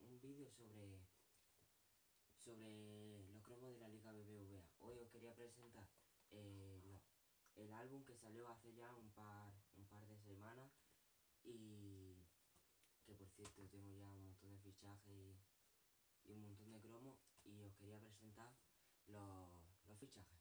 un vídeo sobre sobre los cromos de la Liga BBVA. Hoy os quería presentar eh, el álbum que salió hace ya un par, un par de semanas y que por cierto tengo ya un montón de fichajes y, un montón de cromos y os quería presentar los, los fichajes.